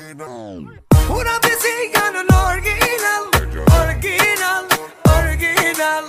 Una bizi yanın original Original Original.